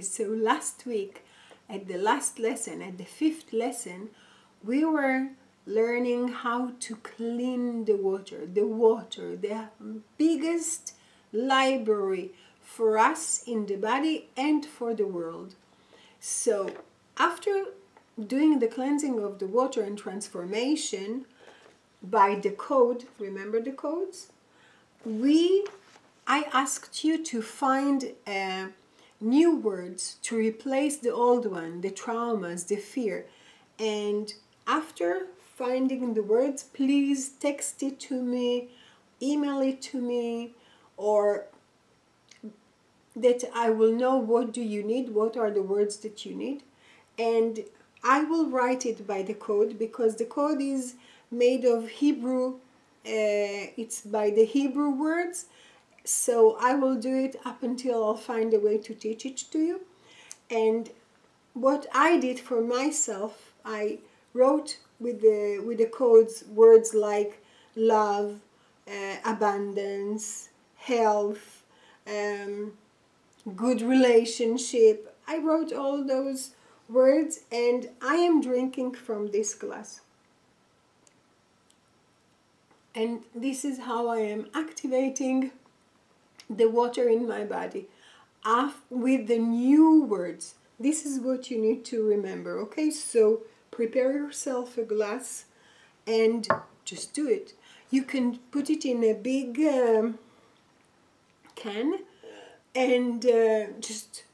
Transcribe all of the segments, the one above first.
So last week, at the last lesson, at the fifth lesson, we were learning how to clean the water. The water, the biggest library for us in the body and for the world. So after doing the cleansing of the water and transformation by the code, remember the codes? We, I asked you to find uh, new words to replace the old one, the traumas, the fear. And after finding the words, please text it to me, email it to me, or that I will know what do you need, what are the words that you need. And I will write it by the code because the code is made of Hebrew, uh, it's by the Hebrew words. So I will do it up until I'll find a way to teach it to you. And what I did for myself, I wrote with the with the codes words like love, uh, abundance, health, um, good relationship. I wrote all those words and I am drinking from this glass. And this is how I am activating the water in my body with the new words. This is what you need to remember, okay? So prepare yourself a glass and just do it. You can put it in a big um, can and uh, just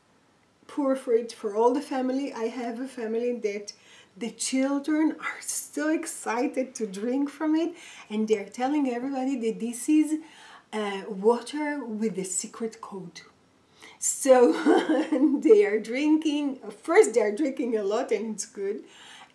pour for it for all the family. I have a family that the children are so excited to drink from it and they're telling everybody that this is uh, water with a secret code. So they are drinking, first they're drinking a lot and it's good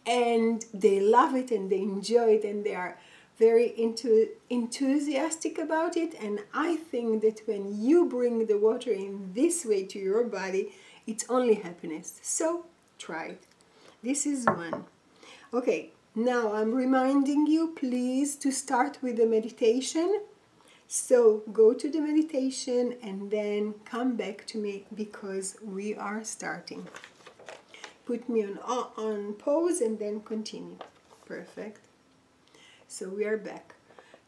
and they love it and they enjoy it and they are very into, enthusiastic about it. And I think that when you bring the water in this way to your body it's only happiness. So try it. This is one. Okay now I'm reminding you please to start with the meditation so go to the meditation and then come back to me because we are starting. Put me on on pause and then continue. Perfect. So we are back.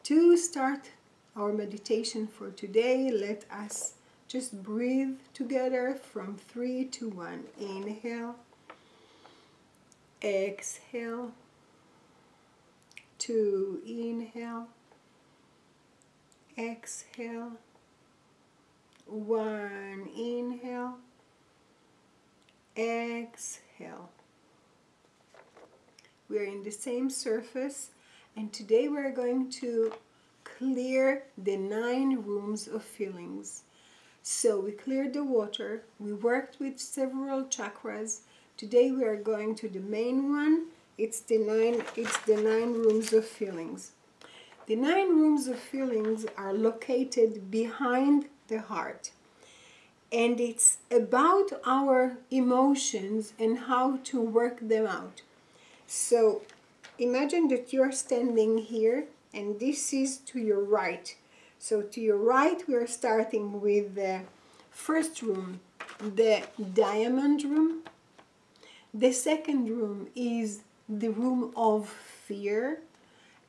To start our meditation for today, let us just breathe together from three to one. Inhale, exhale, two, inhale, exhale, one, inhale, exhale. We are in the same surface and today we're going to clear the nine rooms of feelings. So we cleared the water, we worked with several chakras. Today we are going to the main one. It's the nine, it's the nine rooms of feelings. The nine rooms of feelings are located behind the heart. And it's about our emotions and how to work them out. So imagine that you're standing here and this is to your right. So to your right, we're starting with the first room, the diamond room. The second room is the room of fear.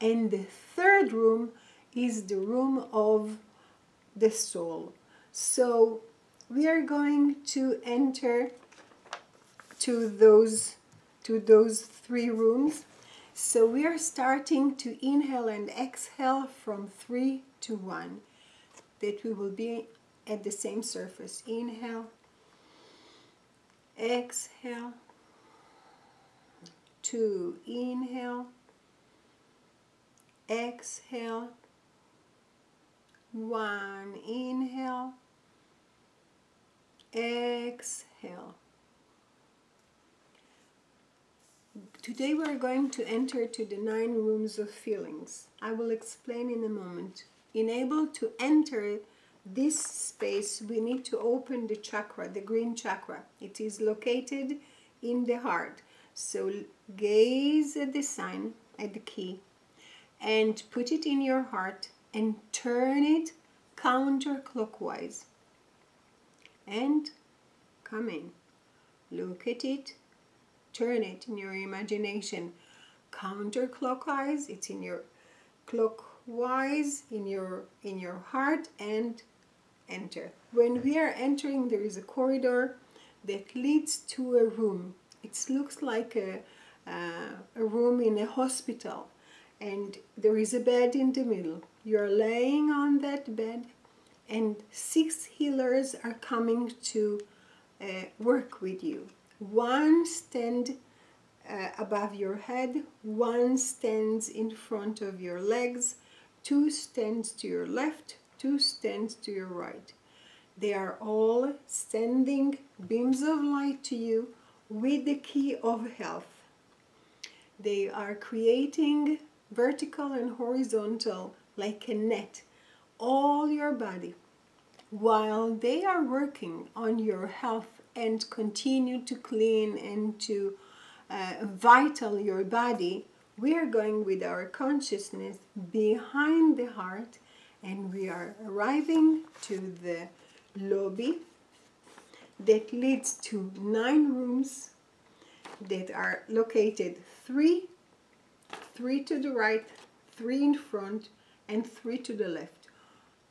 And the third room is the room of the soul. So we are going to enter to those to those three rooms so we are starting to inhale and exhale from 3 to 1 that we will be at the same surface. Inhale, exhale, 2, inhale, exhale, 1, inhale, exhale. Today we are going to enter to the nine rooms of feelings. I will explain in a moment. In able to enter this space, we need to open the chakra, the green chakra. It is located in the heart. So gaze at the sign, at the key, and put it in your heart and turn it counterclockwise. And come in. Look at it. Turn it in your imagination counterclockwise. It's in your clockwise in your in your heart and enter. When we are entering, there is a corridor that leads to a room. It looks like a, uh, a room in a hospital, and there is a bed in the middle. You're laying on that bed, and six healers are coming to uh, work with you. One stand uh, above your head, one stands in front of your legs, two stands to your left, two stands to your right. They are all sending beams of light to you with the key of health. They are creating vertical and horizontal like a net all your body while they are working on your health and continue to clean and to uh, vital your body we are going with our consciousness behind the heart and we are arriving to the lobby that leads to nine rooms that are located three three to the right three in front and three to the left.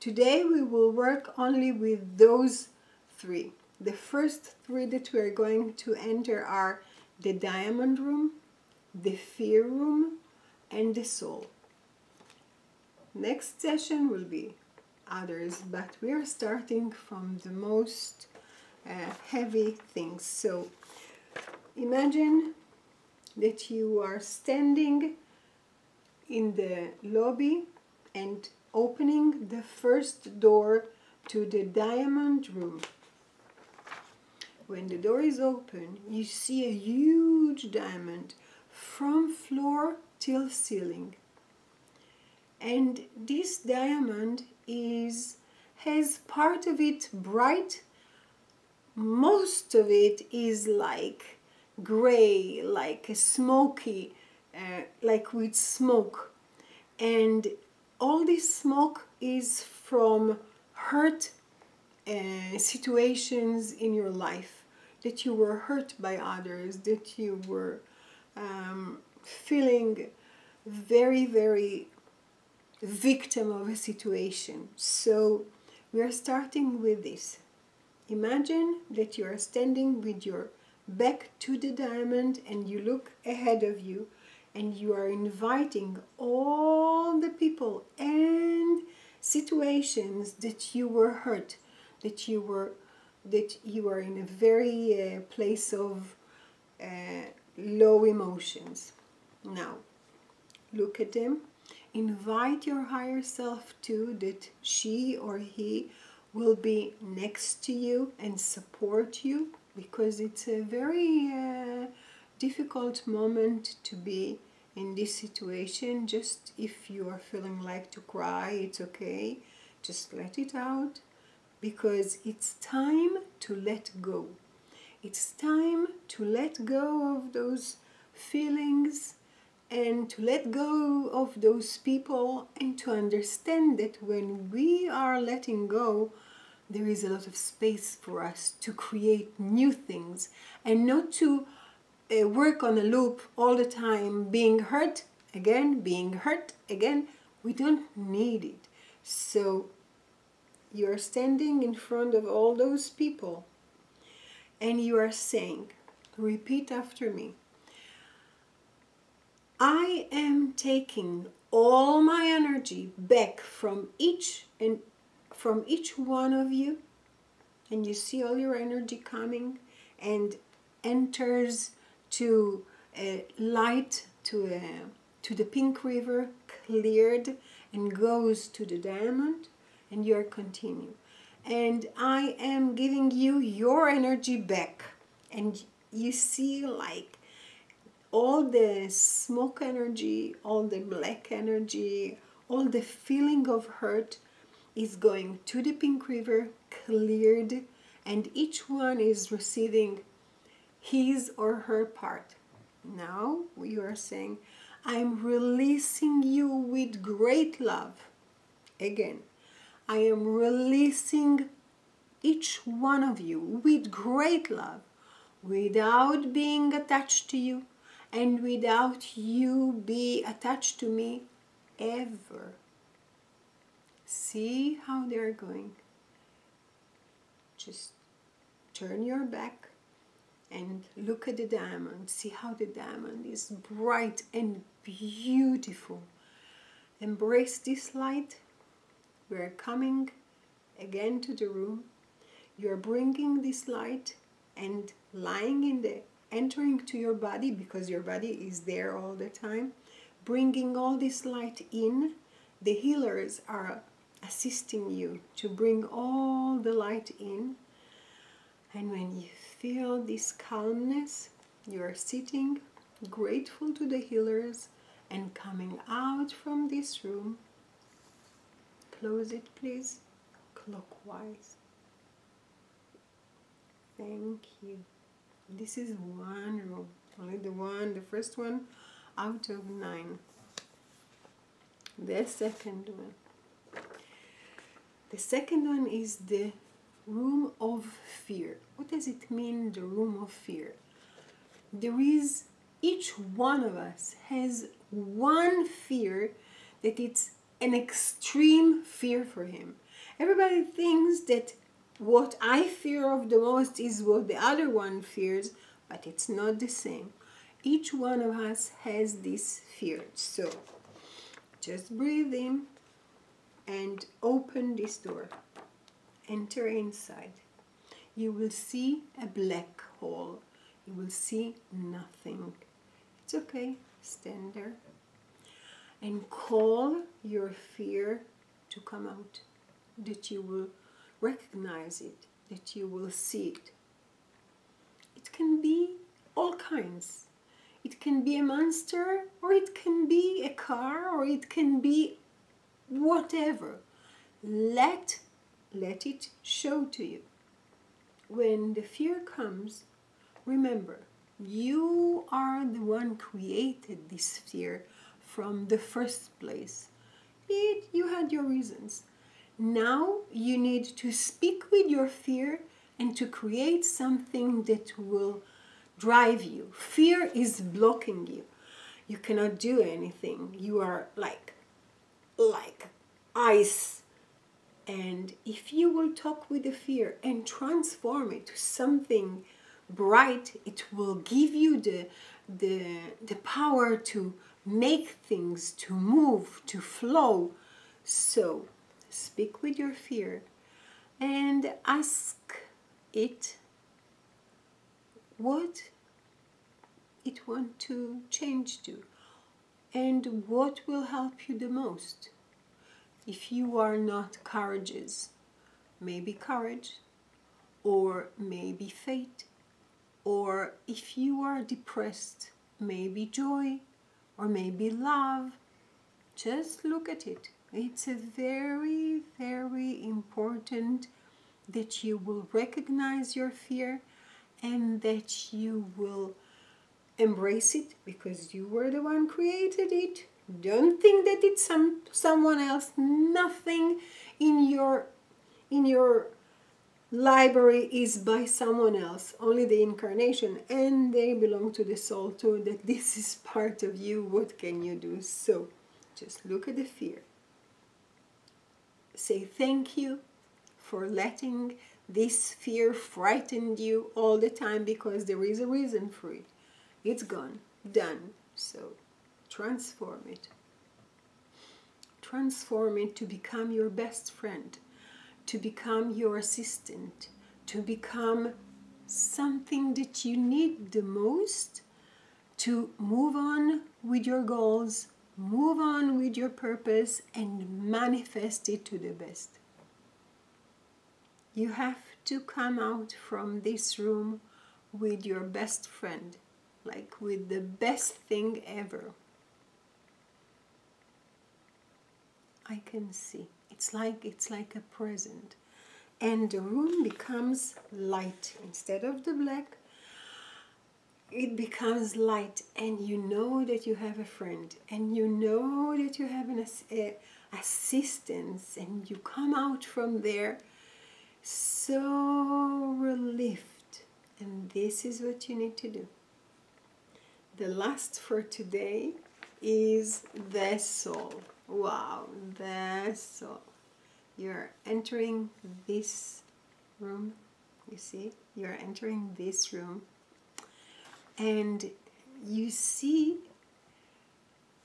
Today we will work only with those three. The first three that we are going to enter are the diamond room the fear room and the soul. Next session will be others but we are starting from the most uh, heavy things. So imagine that you are standing in the lobby and opening the first door to the diamond room. When the door is open you see a huge diamond from floor till ceiling. And this diamond is has part of it bright most of it is like gray like a smoky uh, like with smoke and all this smoke is from hurt uh, situations in your life that you were hurt by others that you were um, feeling very very victim of a situation. So we are starting with this. Imagine that you are standing with your back to the diamond and you look ahead of you and you are inviting all the people and situations that you were hurt, that you were that you are in a very uh, place of uh, low emotions. Now, look at them invite your higher self to that she or he will be next to you and support you because it's a very uh, difficult moment to be in this situation just if you are feeling like to cry it's okay just let it out. Because it's time to let go. It's time to let go of those feelings and to let go of those people and to understand that when we are letting go, there is a lot of space for us to create new things and not to uh, work on a loop all the time, being hurt again, being hurt again. We don't need it. So you're standing in front of all those people and you are saying, repeat after me I am taking all my energy back from each and from each one of you and you see all your energy coming and enters to a light to a to the pink river cleared and goes to the diamond and you're continue. And i am giving you your energy back. And you see like all the smoke energy, all the black energy, all the feeling of hurt is going to the Pink River, cleared, and each one is receiving his or her part. Now you are saying, I'm releasing you with great love. Again, I am releasing each one of you with great love without being attached to you and without you be attached to me ever. See how they're going. Just turn your back and look at the diamond. See how the diamond is bright and beautiful. Embrace this light. We're coming again to the room. You're bringing this light and lying in the entering to your body because your body is there all the time, bringing all this light in. The healers are assisting you to bring all the light in. And when you feel this calmness, you are sitting grateful to the healers and coming out from this room. Close it, please, clockwise. Thank you. This is one room, only the one, the first one out of nine. The second one. The second one is the room of fear. What does it mean, the room of fear? There is, each one of us has one fear that it's an extreme fear for him. Everybody thinks that what I fear of the most is what the other one fears, but it's not the same. Each one of us has this fear. So just breathe in and open this door. Enter inside. You will see a black hole. You will see nothing. It's okay. Stand there and call your fear to come out. That you will recognize it, that you will see it. It can be all kinds. It can be a monster, or it can be a car, or it can be whatever. Let, let it show to you. When the fear comes, remember, you are the one created this fear from the first place. It, you had your reasons. Now you need to speak with your fear and to create something that will drive you. Fear is blocking you. You cannot do anything. You are like like ice. And if you will talk with the fear and transform it to something bright, it will give you the the the power to make things, to move, to flow. So speak with your fear and ask it what it want to change to and what will help you the most if you are not courageous maybe courage or maybe fate or if you are depressed maybe joy or maybe love just look at it it's a very, very important that you will recognize your fear and that you will embrace it because you were the one created it. Don't think that it's some someone else. Nothing in your in your library is by someone else. Only the incarnation and they belong to the soul too that this is part of you. What can you do? So just look at the fear say thank you for letting this fear frighten you all the time because there is a reason for it. It's gone, done. So transform it. Transform it to become your best friend, to become your assistant, to become something that you need the most to move on with your goals, move on with your purpose and manifest it to the best. You have to come out from this room with your best friend, like with the best thing ever. I can see. It's like it's like a present. And the room becomes light instead of the black it becomes light and you know that you have a friend and you know that you have an uh, assistance and you come out from there so relieved And this is what you need to do. The last for today is the soul. Wow, the soul. You're entering this room. You see, you're entering this room, and you see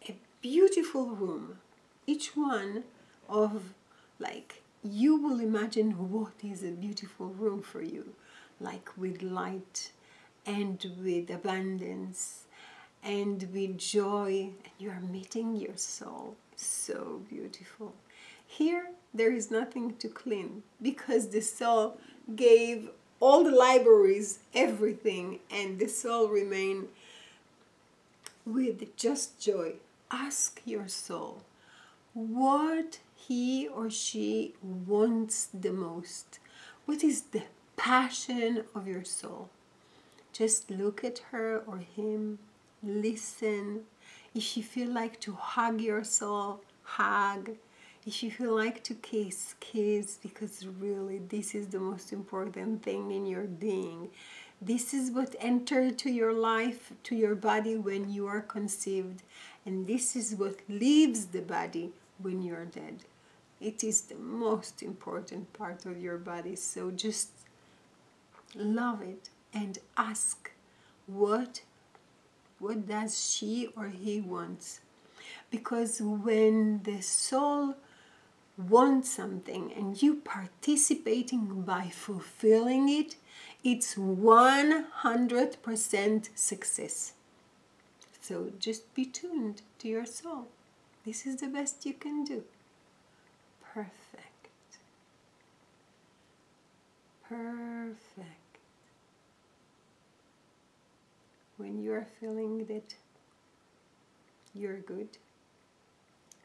a beautiful room. Each one of like you will imagine what is a beautiful room for you, like with light and with abundance and with joy, and you are meeting your soul. So beautiful. Here, there is nothing to clean because the soul gave all the libraries everything, and the soul remained with just joy. Ask your soul what he or she wants the most. What is the passion of your soul? Just look at her or him, listen. If you feel like to hug your soul, hug. If you feel like to kiss, kiss, because really this is the most important thing in your being. This is what entered to your life, to your body when you are conceived, and this is what leaves the body when you're dead. It is the most important part of your body, so just love it and ask what what does she or he wants because when the soul wants something and you participating by fulfilling it it's 100% success. So just be tuned to your soul. This is the best you can do. Perfect. Perfect when you are feeling that you're good,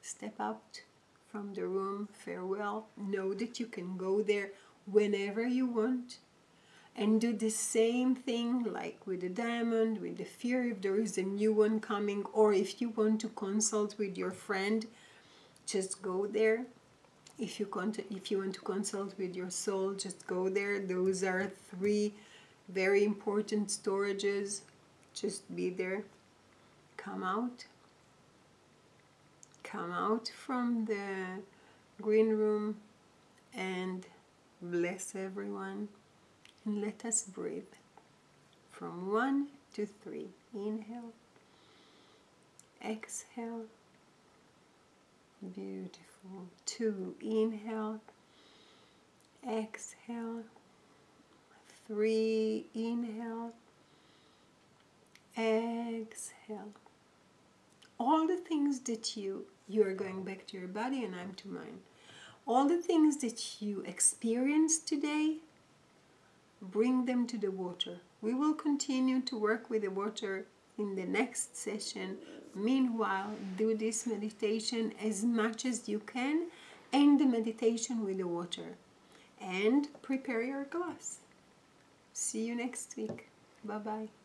step out from the room, farewell. Know that you can go there whenever you want and do the same thing like with the diamond, with the fear if there is a new one coming, or if you want to consult with your friend, just go there. If you, if you want to consult with your soul, just go there. Those are three very important storages just be there. Come out. Come out from the green room and bless everyone and let us breathe from one to three. Inhale. Exhale. Beautiful. Two. Inhale. Exhale. Three. Inhale exhale. All the things that you you are going back to your body and i'm to mine. All the things that you experienced today bring them to the water. We will continue to work with the water in the next session. Meanwhile do this meditation as much as you can and the meditation with the water. And prepare your glass. See you next week. Bye bye